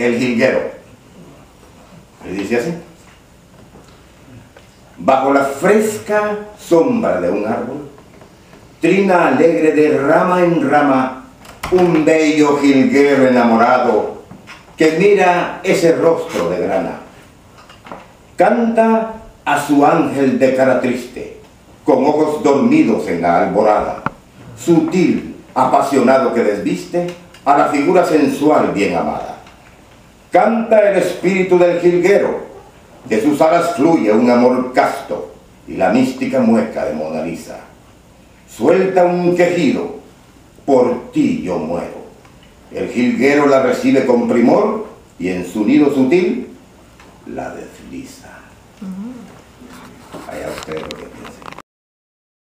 el jilguero. Y dice así. Bajo la fresca sombra de un árbol, trina alegre de rama en rama un bello jilguero enamorado que mira ese rostro de grana. Canta a su ángel de cara triste, con ojos dormidos en la alborada, sutil, apasionado que desviste a la figura sensual bien amada. Canta el espíritu del jilguero, de sus alas fluye un amor casto y la mística mueca de Mona Lisa. Suelta un quejido, por ti yo muero. El jilguero la recibe con primor y en su nido sutil la desliza. Allá usted lo que